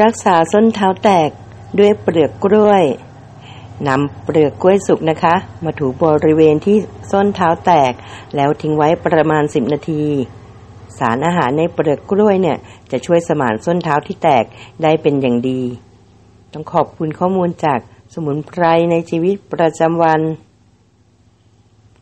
รักษาส้นเท้าแตกด้วยเปลือกกล้วยนำเปลือกกล้วยสุกนะคะ มาถูบริเวณที่ส้นเท้าแตก แล้วทิ้งไว้ประมาณ 10 นาที สารอาหารในเปลือกกล้วยเนี่ย จะช่วยสมานส้นเท้าที่แตกได้เป็นอย่างดี ต้องขอบคุณข้อมูลจากสมุนไพรในชีวิตประจำวัน